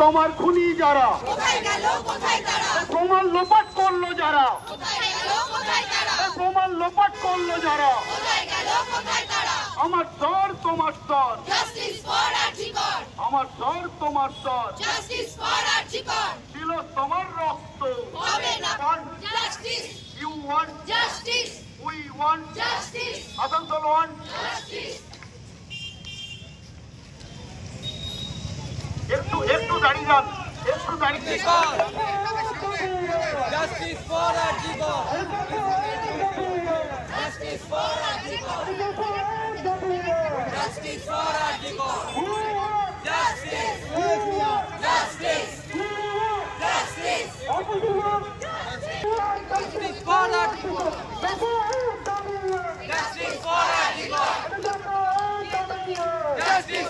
তোমার খুনি যারা। তোমার লোপাট করল যারা। তোমার লোপাট করল যারা। আমার স্বর তোমার স্বর। আমার স্বর তোমার স্বর। ছিল তোমার রক্ত। You want justice we want justice Asansol want Justice for Adigo! Justice for Adigo! Justice for Adigo! Justice! Justice! Justice! Justice for Adigo! Justice for Adigo! Justice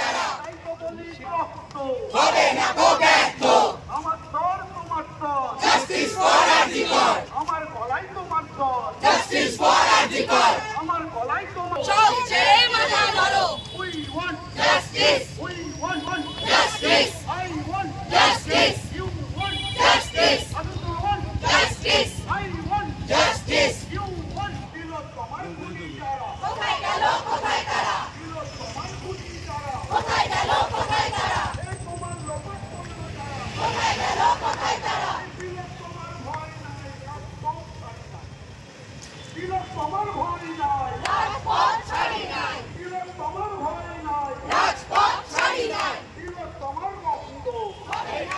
Reina Boca. তোমার রক্ত হবে না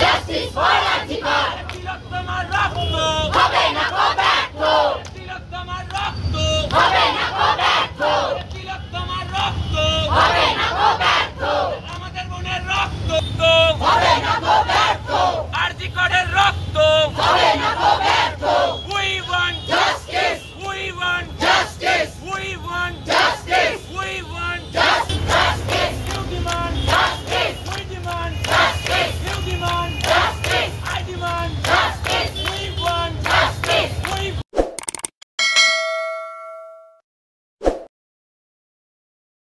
Justice for অধিকার